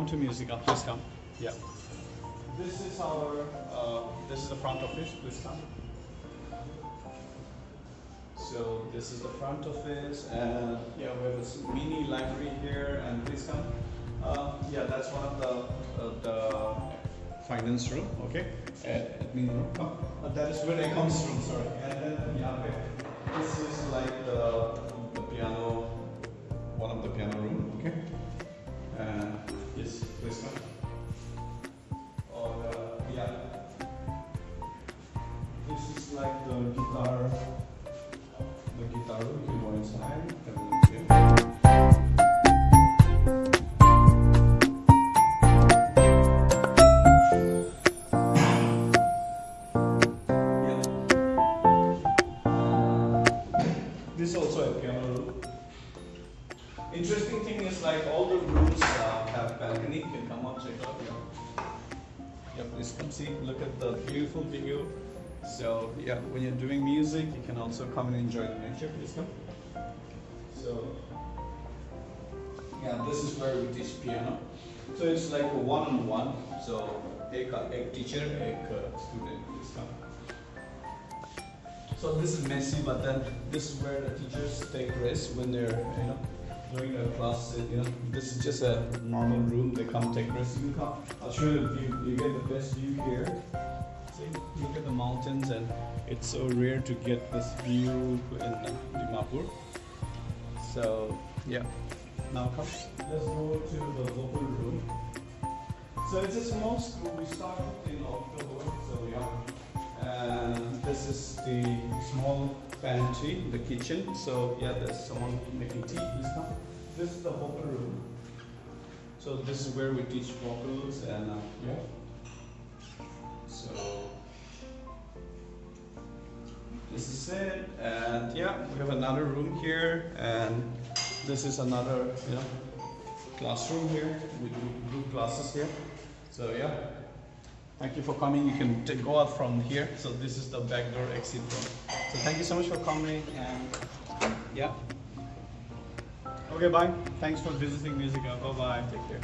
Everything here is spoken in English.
welcome to Musik-A. Please come. Yeah. This is our, uh, this is the front office. Please come. So this is the front office, and yeah, we have this mini library here. And please come. Uh, yeah, that's one of the uh, the finance room. Okay, uh, admin room. Come. Uh, that is where accounts room. Sorry. And then yeah, okay. this is guitar, the guitar room. You inside. This is also a piano room. Interesting thing is like all the rooms uh, have balcony. You can come out check out. Yeah, please come see. Look at the beautiful view. So yeah, when you're doing music, you can also come and enjoy the nature. Please come. So yeah, this is where we teach piano. So it's like a one-on-one. -on -one. So ek ek teacher, ek uh, student. Please come. So this is messy, but then this is where the teachers take rest when they're you know doing a class, uh, you know, this is just a normal room. They come take rest. You come. I'll show you the view. You get the best view here. Look at the mountains, and it's so rare to get this view in uh, Dimapur. So yeah, now come. Let's go to the vocal room. So it's a small school. We started in October. So yeah. And this is the small pantry, the kitchen. So yeah, there's someone making tea. This is the vocal room. So this is where we teach vocals and uh, yeah. This is it, and yeah, we have another room here, and this is another you know classroom here. We do group classes here. So yeah. Thank you for coming. You can go out from here. So this is the back door exit door. So thank you so much for coming and yeah. Okay, bye. Thanks for visiting Musik-A. Bye bye. Take care.